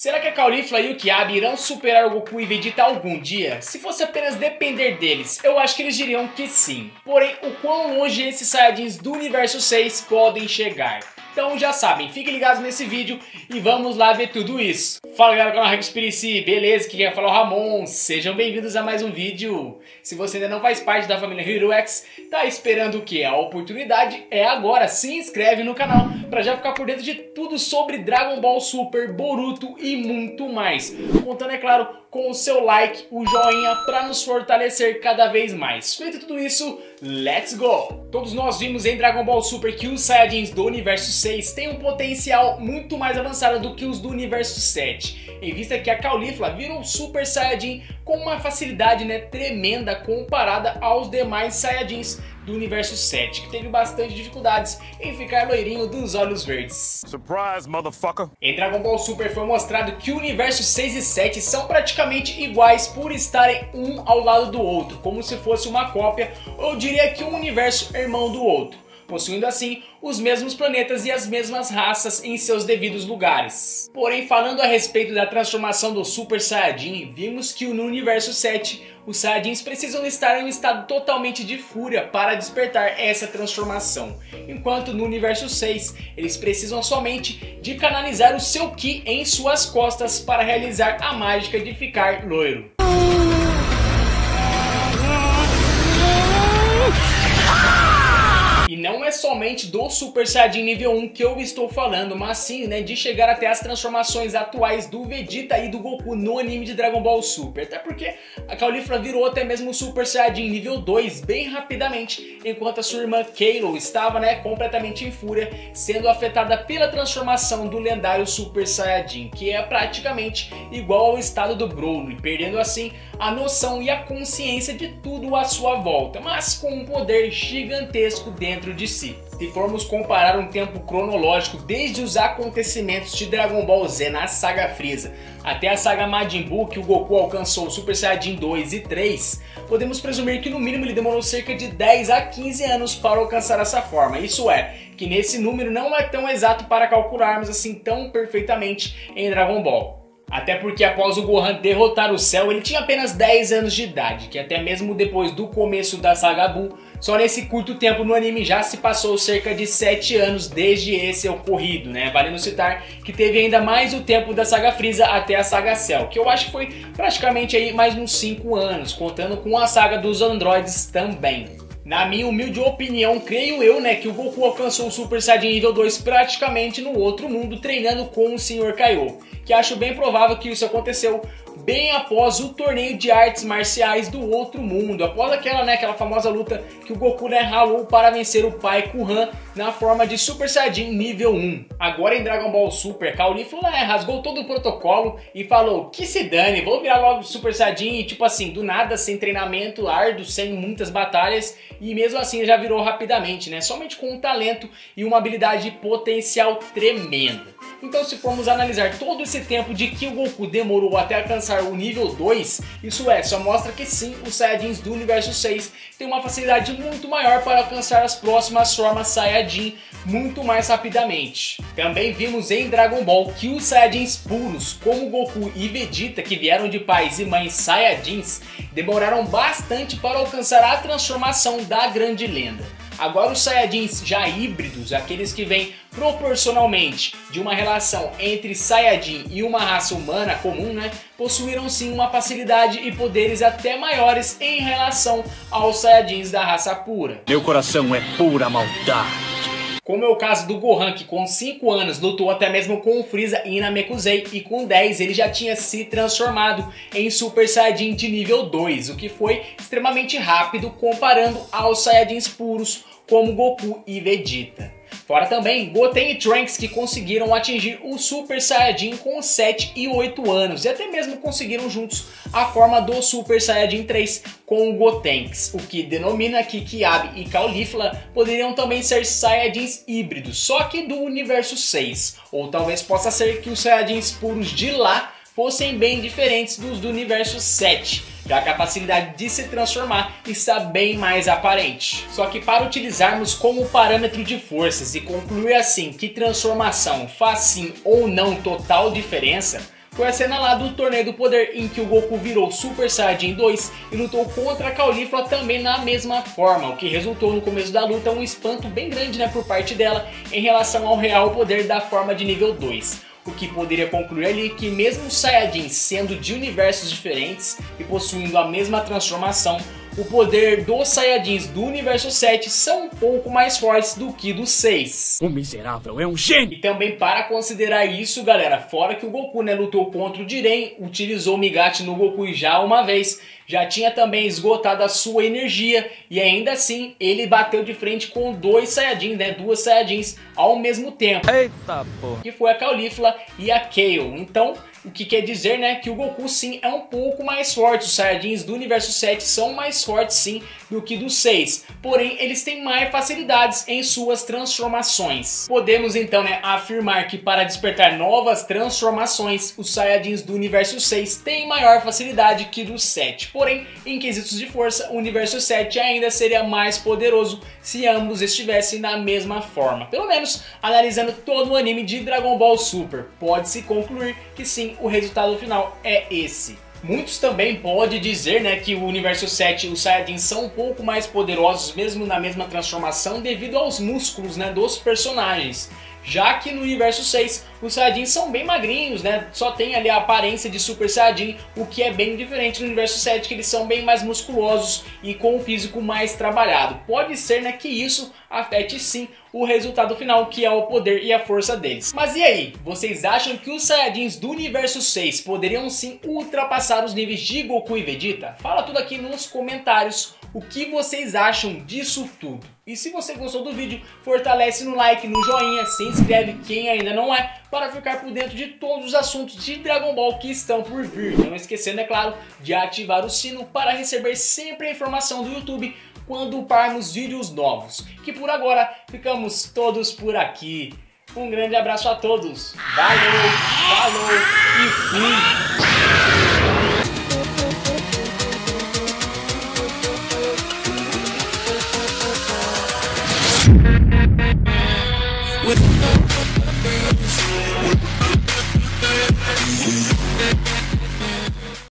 Será que a Caulifla e o Kiabi irão superar o Goku e Vegeta algum dia? Se fosse apenas depender deles, eu acho que eles diriam que sim. Porém, o quão longe esses Saiyajins do Universo 6 podem chegar? Então já sabem, fiquem ligados nesse vídeo e vamos lá ver tudo isso. Fala galera, canal Rex Pirici, beleza? Que quer falar o Ramon, sejam bem-vindos a mais um vídeo. Se você ainda não faz parte da família Hero X, tá esperando o que? A oportunidade é agora, se inscreve no canal para já ficar por dentro de tudo sobre Dragon Ball Super, Boruto e muito mais. Contando, é claro, com o seu like, o joinha para nos fortalecer cada vez mais. Feito tudo isso, let's go! Todos nós vimos em Dragon Ball Super que os Saiyajins do Universo 6 têm um potencial muito mais avançado do que os do Universo 7, em vista que a Caulifla virou Super Saiyajin com uma facilidade né, tremenda comparada aos demais Saiyajins do universo 7, que teve bastante dificuldades em ficar loirinho dos olhos verdes. Surprise, motherfucker! Em Dragon Ball Super foi mostrado que o universo 6 e 7 são praticamente iguais por estarem um ao lado do outro, como se fosse uma cópia, ou eu diria que um universo irmão do outro possuindo assim os mesmos planetas e as mesmas raças em seus devidos lugares. Porém, falando a respeito da transformação do Super Saiyajin, vimos que no universo 7, os Saiyajins precisam estar em um estado totalmente de fúria para despertar essa transformação, enquanto no universo 6, eles precisam somente de canalizar o seu Ki em suas costas para realizar a mágica de ficar loiro. É somente do Super Saiyajin nível 1 que eu estou falando, mas sim, né, de chegar até as transformações atuais do Vegeta e do Goku no anime de Dragon Ball Super. Até porque a Caulifla virou até mesmo Super Saiyajin nível 2 bem rapidamente, enquanto a sua irmã Kalo estava, né, completamente em fúria, sendo afetada pela transformação do lendário Super Saiyajin, que é praticamente igual ao estado do Broly, perdendo assim a noção e a consciência de tudo à sua volta, mas com um poder gigantesco dentro de si. Se formos comparar um tempo cronológico desde os acontecimentos de Dragon Ball Z na saga Freeza até a saga Majin Buu que o Goku alcançou o Super Saiyajin 2 e 3, podemos presumir que no mínimo ele demorou cerca de 10 a 15 anos para alcançar essa forma. Isso é, que nesse número não é tão exato para calcularmos assim tão perfeitamente em Dragon Ball. Até porque após o Gohan derrotar o Cell, ele tinha apenas 10 anos de idade, que até mesmo depois do começo da saga Buu, só nesse curto tempo no anime já se passou cerca de 7 anos desde esse ocorrido, né? Valendo citar que teve ainda mais o tempo da saga Freeza até a saga Cell, que eu acho que foi praticamente aí mais uns 5 anos, contando com a saga dos androides também. Na minha humilde opinião, creio eu, né, que o Goku alcançou o Super Saiyajin nível 2 praticamente no outro mundo, treinando com o Sr. Kaiô que acho bem provável que isso aconteceu bem após o torneio de artes marciais do outro mundo, após aquela, né, aquela famosa luta que o Goku né, ralou para vencer o pai Kuhan na forma de Super Saiyajin nível 1. Agora em Dragon Ball Super, Caulifla né, rasgou todo o protocolo e falou que se dane, vou virar logo Super Saiyajin, tipo assim, do nada, sem treinamento árduo, sem muitas batalhas, e mesmo assim já virou rapidamente, né, somente com um talento e uma habilidade potencial tremenda. Então se formos analisar todo esse tempo de que o Goku demorou até alcançar o nível 2, isso é, só mostra que sim, os Saiyajins do Universo 6 têm uma facilidade muito maior para alcançar as próximas formas Saiyajin muito mais rapidamente. Também vimos em Dragon Ball que os Saiyajins puros, como Goku e Vegeta, que vieram de pais e mães Saiyajins, demoraram bastante para alcançar a transformação da grande lenda. Agora os Saiyajins já híbridos, aqueles que vêm proporcionalmente de uma relação entre Saiyajin e uma raça humana comum, né, possuíram sim uma facilidade e poderes até maiores em relação aos Saiyajins da raça pura. Meu coração é pura maldade. Como é o caso do Gohan, que com 5 anos lutou até mesmo com o Freeza e Namekusei, e com 10 ele já tinha se transformado em Super Saiyajin de nível 2, o que foi extremamente rápido comparando aos Saiyajins puros como Goku e Vegeta. Fora também Goten e Trunks que conseguiram atingir o Super Saiyajin com 7 e 8 anos e até mesmo conseguiram juntos a forma do Super Saiyajin 3 com o Gotenks, o que denomina que Kiabi e Caulifla poderiam também ser Saiyajins híbridos, só que do universo 6, ou talvez possa ser que os Saiyajins puros de lá fossem bem diferentes dos do universo 7, já que a facilidade de se transformar está bem mais aparente. Só que para utilizarmos como parâmetro de forças e concluir assim que transformação faz sim ou não total diferença, foi a cena lá do Torneio do Poder em que o Goku virou Super Saiyajin 2 e lutou contra a Caulifla também na mesma forma, o que resultou no começo da luta um espanto bem grande né, por parte dela em relação ao real poder da forma de nível 2 o que poderia concluir ali que mesmo os Saiyajins sendo de universos diferentes e possuindo a mesma transformação, o poder dos Saiyajins do universo 7 são um pouco mais fortes do que dos 6. O miserável é um gênio! E também para considerar isso, galera, fora que o Goku né, lutou contra o Jiren, utilizou o Migate no Goku já uma vez, já tinha também esgotado a sua energia e ainda assim ele bateu de frente com dois Saiyajins, né, duas Saiyajins ao mesmo tempo. Eita porra! Que foi a Caulifla e a Kale. Então, o que quer dizer, né, que o Goku sim é um pouco mais forte. Os Saiyajins do universo 7 são mais fortes sim do que dos 6. Porém, eles têm mais facilidades em suas transformações. Podemos então, né, afirmar que para despertar novas transformações, os Saiyajins do universo 6 têm maior facilidade que dos 7. Porém, em quesitos de força, o universo 7 ainda seria mais poderoso se ambos estivessem na mesma forma. Pelo menos, analisando todo o anime de Dragon Ball Super, pode-se concluir que sim, o resultado final é esse. Muitos também podem dizer né, que o universo 7 e os Saiyajins são um pouco mais poderosos mesmo na mesma transformação devido aos músculos né, dos personagens. Já que no universo 6 os Saiyajins são bem magrinhos, né? Só tem ali a aparência de Super Saiyajin, o que é bem diferente no universo 7, que eles são bem mais musculosos e com o físico mais trabalhado. Pode ser né, que isso afete sim o resultado final, que é o poder e a força deles. Mas e aí? Vocês acham que os Saiyajins do universo 6 poderiam sim ultrapassar os níveis de Goku e Vegeta? Fala tudo aqui nos comentários o que vocês acham disso tudo. E se você gostou do vídeo, fortalece no like, no joinha, se inscreve quem ainda não é, para ficar por dentro de todos os assuntos de Dragon Ball que estão por vir. Não esquecendo, é claro, de ativar o sino para receber sempre a informação do YouTube quando uparmos vídeos novos. Que por agora ficamos todos por aqui. Um grande abraço a todos. Valeu, falou e fui.